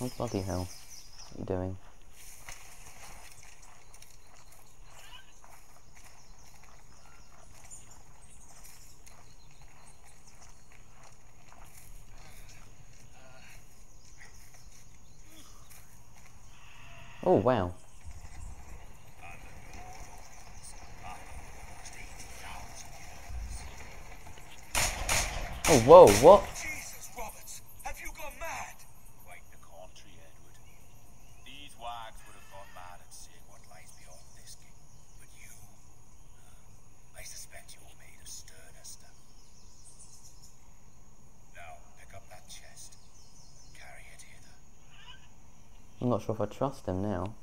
Oh bloody hell. What are you doing? Oh wow. Oh whoa, what? Jesus, Roberts, have you gone mad? Quite the contrary, Edward. These wags would have gone mad at seeing what lies beyond this gate. But you, I suspect you're made of sterner stuff. Now, pick up that chest and carry it hither. I'm not sure if I trust him now.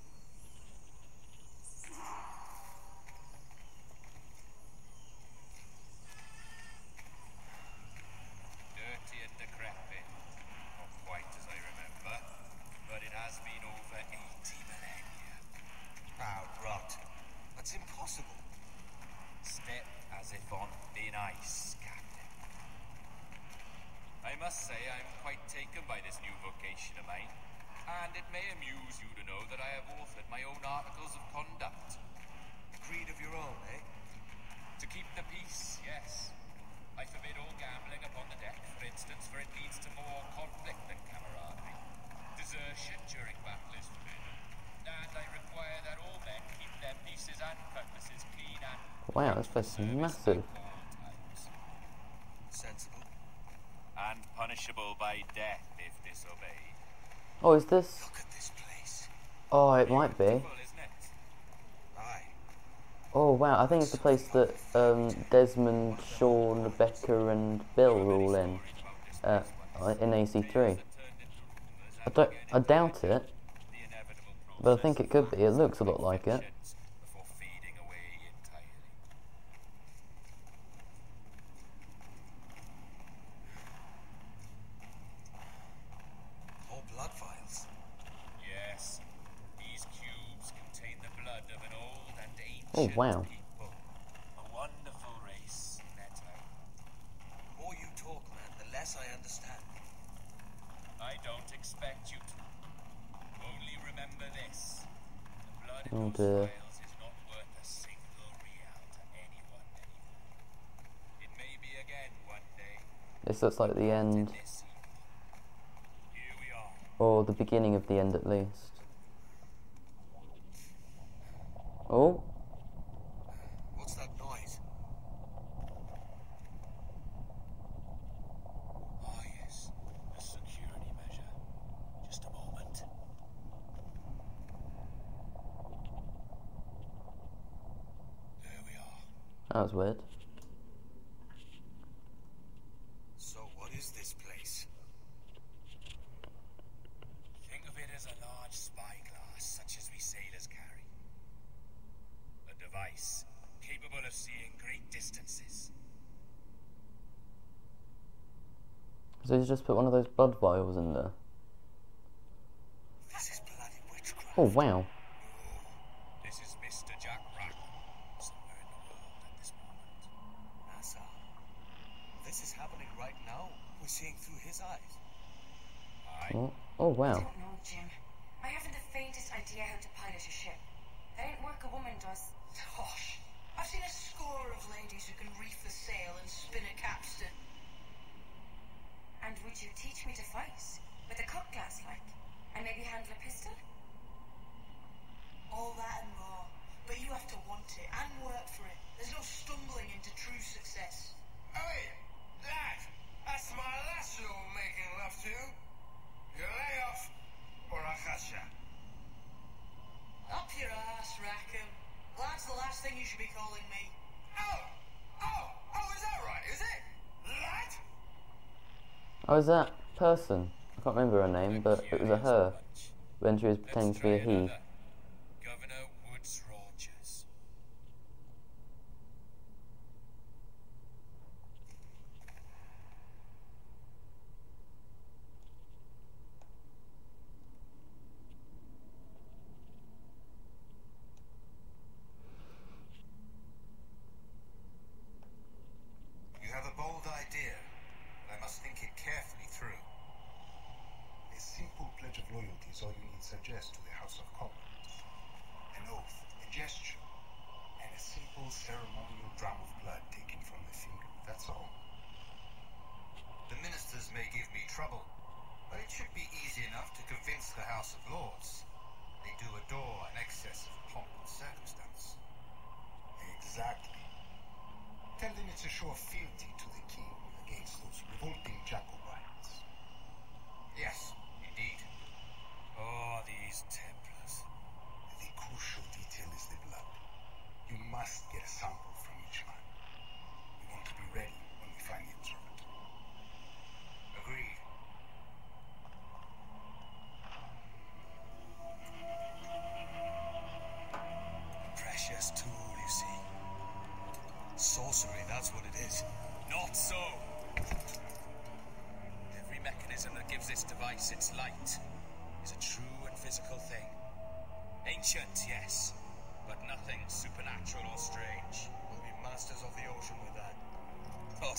Dirty and decrepit. Not quite as I remember, but it has been over 80 millennia. Ah, rot. That's impossible. Step as if on thin ice, Captain. I must say I'm quite taken by this new vocation of mine, and it may amuse you to know that I have authored my own articles of conduct. Creed of your own, eh? To keep the peace, yes. I forbid all gambling upon the deck, for instance, for it leads to more conflict than camaraderie. Desertion during battle is forbidden, and I require that all men keep their pieces and cutlasses clean and Wow, this place is service massive. at all times. Sensible. and punishable by death if disobeyed. Oh, is this? Look at this place. Oh, it might be. Oh wow, I think it's the place that um, Desmond, Sean, Rebecca, and Bill were all in uh, in AC3. I don't, I doubt it, but I think it could be. It looks a lot like it. process before fading away entirely. More blood vials. Yes, these cubes contain the blood of an old and ancient Oh, wow. people. A wonderful race, Neto. The more you talk, man, the less I understand. I don't expect you to. Only remember this. The blood in Oh, those dear. vials is not worth a single real to anyone anymore. It may be again one day. This looks like the end, This evening. Here we are. or the beginning of the end at least. Oh, What's that noise? Ah, yes. A security measure. Just a moment. There we are. that was weird. So what is this place? Think of it as a large spyglass, such as we sailors carry. A device capable of seeing great distances. So he's just put one of those blood vials in there. This is bloody witchcraft. Oh wow. This is Mr. Jack Rackham, somewhere in the world at this moment. NASA. This is happening right now. We're seeing through his eyes. Aye. Oh, oh wow. I don't know, Jim. I haven't the faintest idea how to pilot a ship. That ain't work a woman does. Tosh. I've seen a score of ladies who can reef a sail and spin a capstan. You teach me to fight? With a cutlass, like? And maybe handle a pistol? All that and more. But you have to want it and work for it. There's no stumbling into true success. Hey, that! That's my lass you're making love to. You lay off, or I'll cut ya. Up your ass, Rackham. That's the last thing you should be calling me. Oh! Oh! Oh, is that right, is it? Lad? Oh, is that person? I can't remember her name, but it was a her when she was pretending to be a he. try another. Governor Woodes Rogers. You have a bold idea, but I must think it carefully through. A simple pledge of loyalty suggest to the House of Commons. An oath, a gesture, and a simple ceremonial drop of blood taken from the finger. That's all. The ministers may give me trouble, but it should be easy enough to convince the House of Lords. They do adore an excess of pomp and circumstance. Exactly. A show fealty to the king against those revolting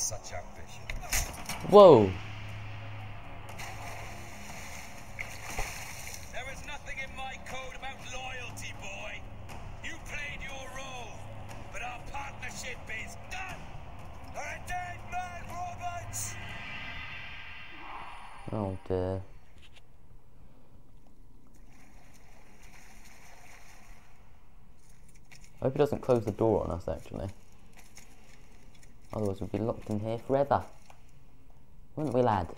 such ambition. Whoa! There is nothing in my code about loyalty, boy. You played your role, but our partnership is done. A dead man, Roberts. Oh dear. I hope he doesn't close the door on us actually. Otherwise we'd be locked in here forever. Wouldn't we lad?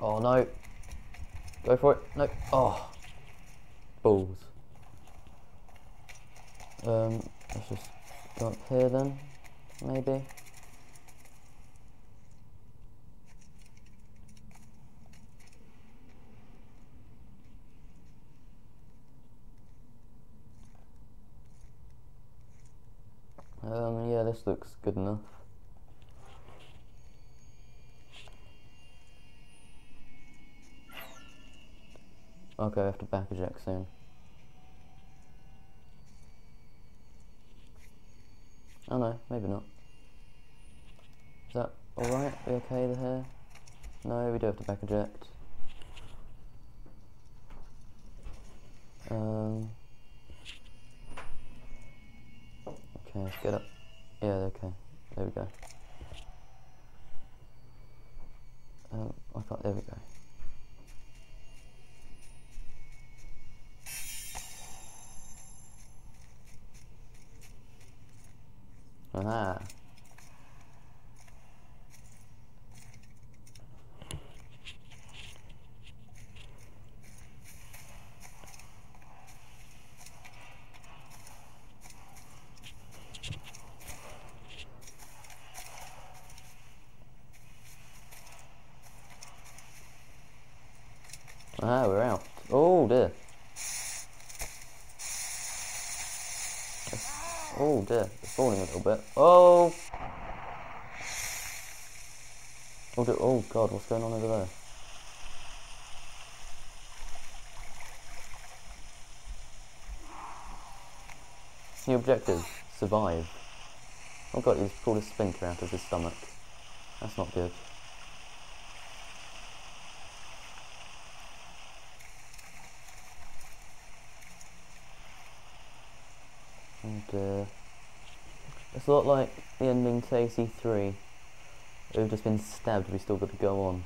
Oh no. Go for it. No. Oh. Balls. Um, let's just go up here then, maybe. Um, yeah, this looks good enough. Okay, I have to back eject soon. Oh no, maybe not. Is that alright? We okay here? No, we do have to back eject. Um. Okay, let's get up. Yeah, okay. There we go. Um, I can't. There we go. Aha. Ah, we're out. Oh dear. Oh dear, it's falling a little bit. Oh! Oh, dear. oh god, what's going on over there? New objective, survive. Oh god, he's pulled a splinter out of his stomach. That's not good. Uh, it's a lot like the ending to AC3. We've just been stabbed, we still got to go on.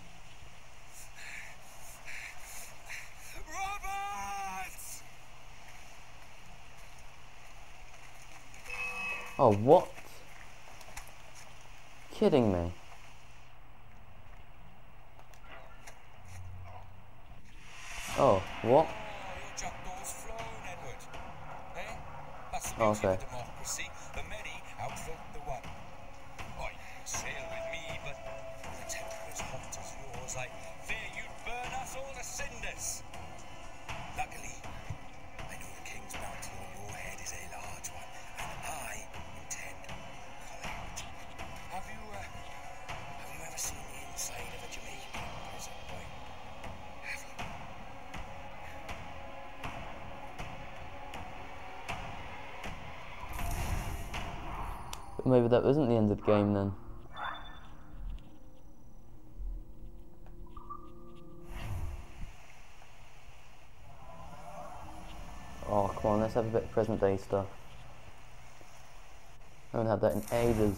Oh, what? Kidding me. Oh, what? Okay. Maybe that wasn't the end of the game then. Oh, come on, let's have a bit of present day stuff. I haven't had that in ages.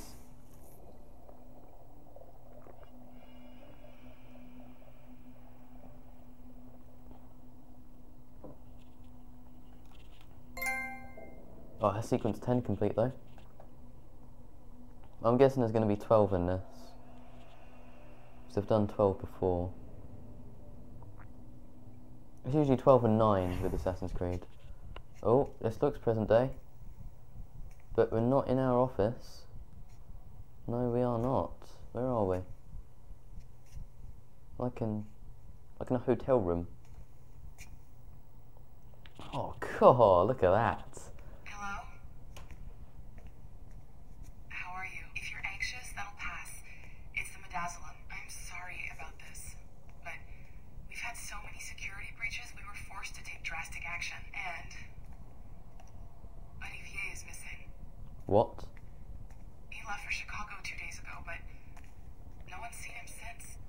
Oh, sequence 10 complete though. I'm guessing there's going to be 12 in this. Because I've done 12 before. It's usually 12 and 9 with Assassin's Creed. Oh, this looks present day. But we're not in our office. No, we are not. Where are we? Like in, like in a hotel room. Oh god, look at that. Hello? How are you? If you're anxious, that'll pass. It's the midazolam. I'm sorry about this. But we've had so many security breaches, we were forced to take drastic action. And Olivier is missing. What? He left for Chicago two days ago, but no one's seen him since.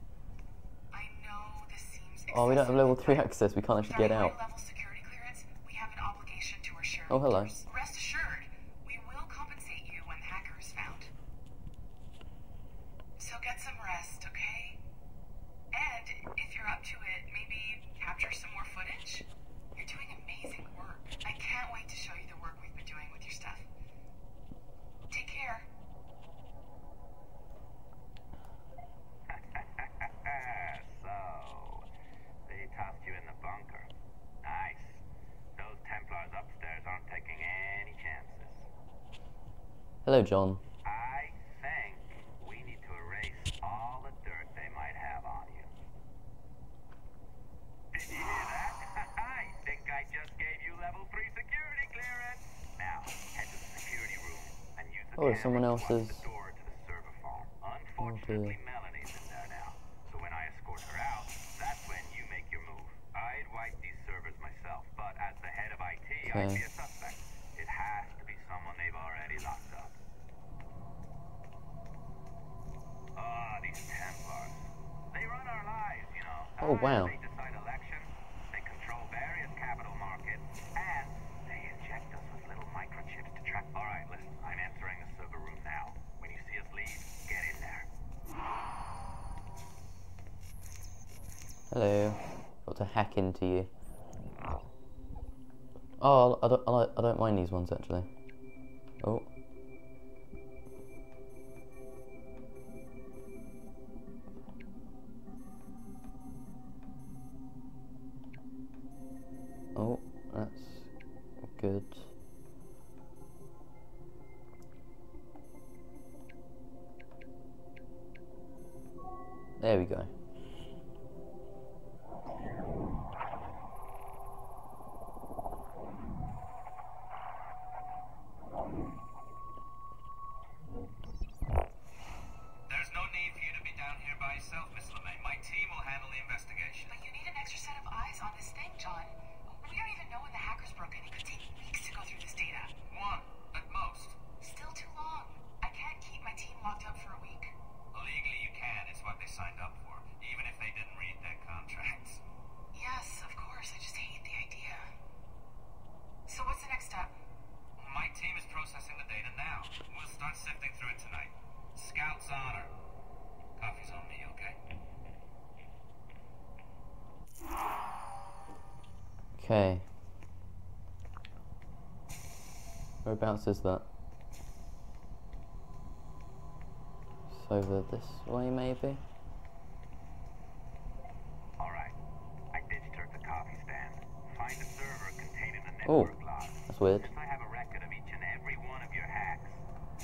I know this seems Oh, we don't have level 3 access, we can't actually get out. high-level security clearance, we have an obligation to Oh, hello. Rest assured, we will compensate you when the hacker is found. So get some rest, okay? And if you're up to it, maybe capture some more footage? You're doing amazing work. I can't wait to show you the work we've been doing with your stuff. Take care. so, they tossed you in the bunker. Nice. Those Templars upstairs aren't taking any chances. Hello, John. I think we need to erase all the dirt they might have on you. Did you hear that? I think I just gave you level 3 security clearance. Now, head to the security room and use the Oh, someone else's- the door to the server farm. dear. Unfortunately, Melanie's in there now. So when I escort her out, that's when you make your move. I'd wipe these servers myself, but as the head of IT, I'd Okay. be a suspect. It has to be someone they've already locked up. Ah, these Templars. They run our lives, you know. Oh, wow. They decide elections, they control various capital markets, and they inject us with little microchips to track. All right, listen, I'm entering the server room now. When you see us leave, get in there. Hello. Got to hack into you. Oh, I don't, I don't- mind these ones actually. Okay. Whereabouts is that? It's over this way, maybe? All right. I ditched her at the coffee stand. Find a server containing the Oh, log. that's weird. Since I have a record of each and every one of your hacks,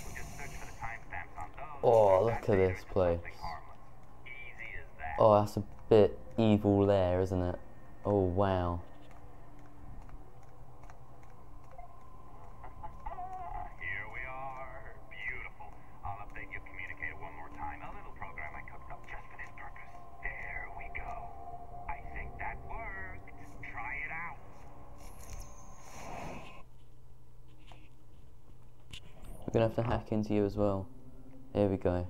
we'll just search for the timestamps on those. Oh, look at this place. something harmless. Easy as that. Oh, that's a bit evil there, isn't it? Oh, wow. Here we are. Beautiful. I'll update your communicator one more time. A little program I cooked up just for this purpose. There we go. I think that worked. Try it out. We're gonna have to hack into you as well. Here we go.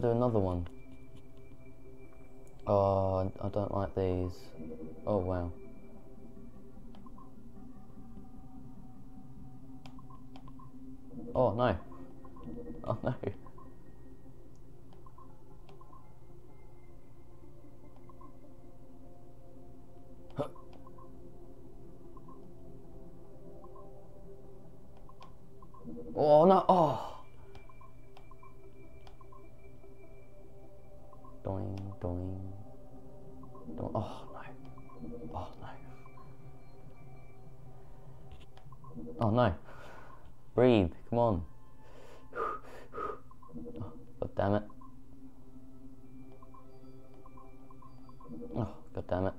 Do another one. Oh, I don't like these. Oh, wow. Oh, no. Oh, no. Oh, no. Oh. Doing, doing, doing. Oh no. Oh no. Oh no. Breathe, come on. Oh, God damn it. Oh, God damn it.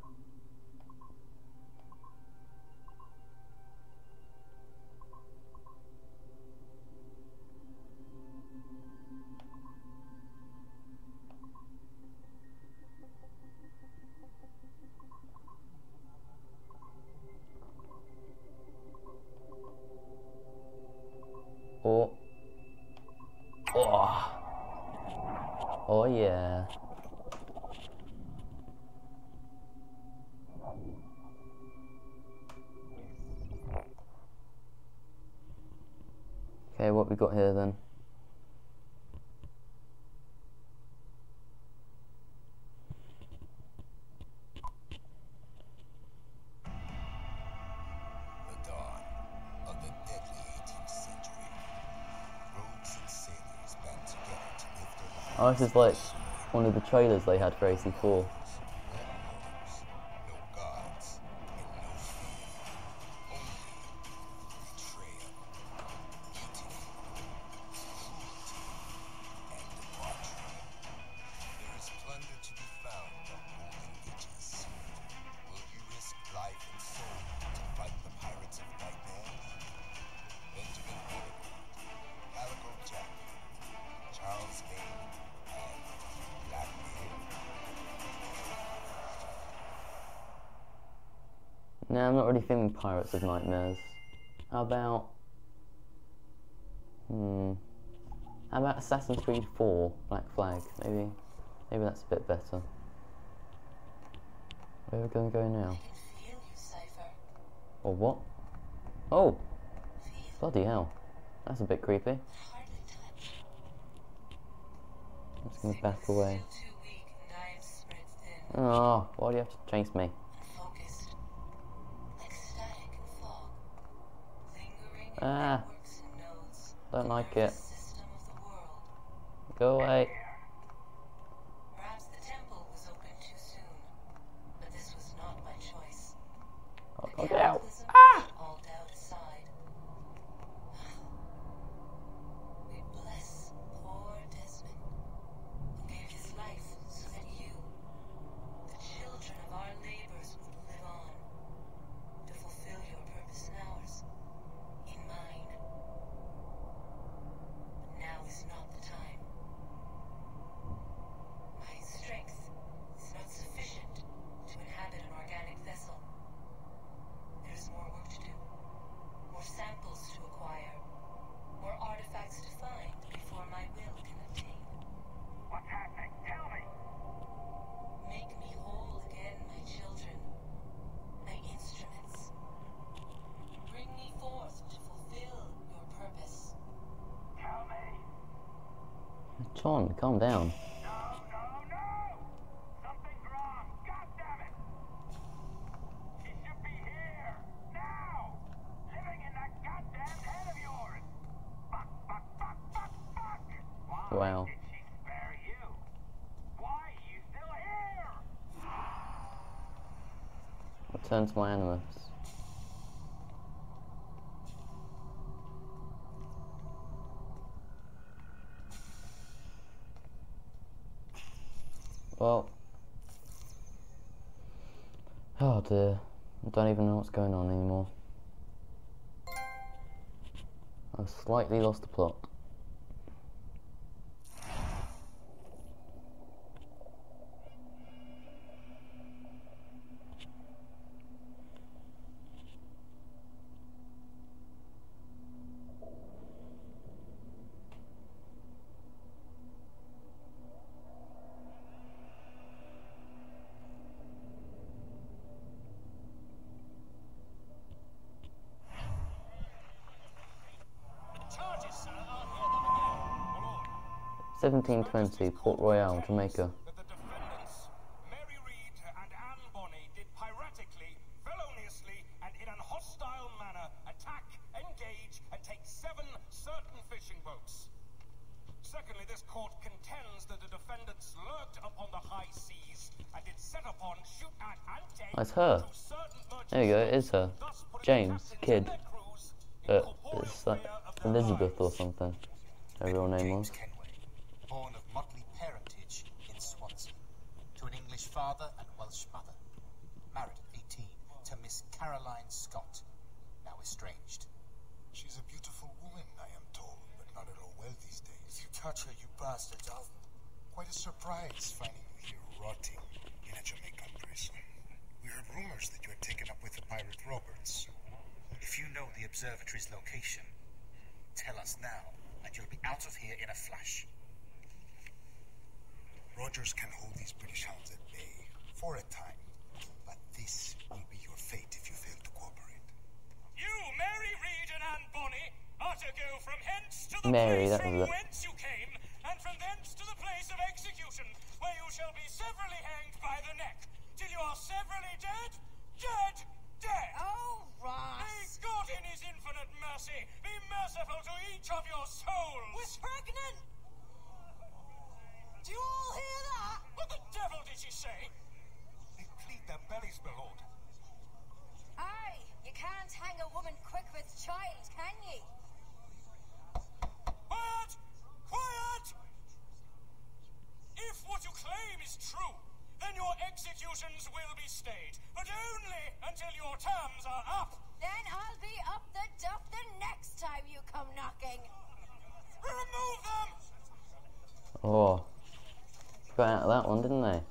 Oh, this is like one of the trailers they had for AC4. Nah, I'm not really feeling Pirates of Nightmares. How about... Hmm... How about Assassin's Creed 4, Black Flag? Maybe, maybe that's a bit better. Where are we gonna go now? Feel you, Cypher. Or what? Oh! Bloody hell. That's a bit creepy. I'm just gonna back away. Still too weak and I've spread thin. Oh, why do you have to chase me? Ah. networks and nodes. Don't the like it. System of the world. Go away. Perhaps the temple was opened too soon, but this was not by choice. Oh, The God, ow. cataclysm Ah! put all doubt aside. We bless poor Desmond, who gave his life so that you, the children of our labors, would live on, to fulfill your purpose in ours, in mine. But now is not the time. My strength is not sufficient to inhabit an organic vessel. There is more work to do, more samples to acquire, more artifacts to find before my will can obtain. What's happening? Tell me! Make me whole again, my children, my instruments. Bring me forth to fulfill your purpose. Tell me! John, calm down. No, no, no! Something's wrong! God damn it! He should be here! Now! Living in that goddamn head of yours! Fuck, fuck, fuck, fuck, fuck! Why Wow. did she spare you? Why are you still here? Return to my animus. Well. Oh dear. I don't even know what's going on anymore. I've slightly lost the plot. Charges, sir. I'll hear them again. My lord, 1720, Port Royal, Jamaica. Bastards, I'll Quite a surprise finding you here rotting in a Jamaican prison. We heard rumors that you had taken up with the pirate Roberts. If you know the observatory's location, tell us now, and you'll be out of here in a flash. Rogers can hold these British hounds at bay for a time, but this will be your fate if you fail to cooperate. You, Mary Read and Anne Bonny, are to go from hence to the Mary, place that from was whence execution, where you shall be severally hanged by the neck, till you are severally dead, dead, dead. Oh, May Ross! God in his infinite mercy be merciful to each of your souls. We're pregnant! Do you all hear that? What the devil did she say? They plead their bellies, my lord. Aye, you can't hang a woman quick with child, can ye? Quiet! Quiet! If what you claim is true, then your executions will be stayed, but only until your terms are up. Then I'll be up the duff the next time you come knocking. Remove them! Oh. Got out of that one, didn't they?